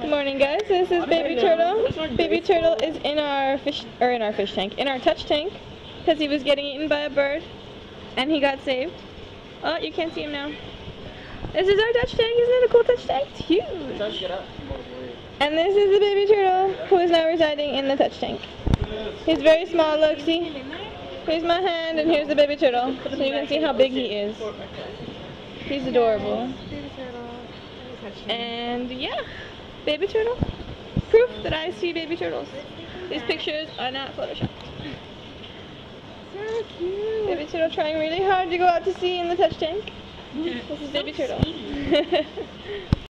Good morning, guys. This is Baby Turtle. Baby Turtle is in our fish, or in our fish tank, in our touch tank, because he was getting eaten by a bird, and he got saved. Oh, you can't see him now. This is our touch tank. Isn't it a cool touch tank? It's huge. And this is the baby turtle who is now residing in the touch tank. He's very small. Look, see. Here's my hand, and here's the baby turtle, so you can see how big he is. He's adorable. And yeah, baby turtle. Proof that I see baby turtles. These pictures are not photoshopped. So cute. Baby turtle trying really hard to go out to sea in the touch tank. This is baby turtle.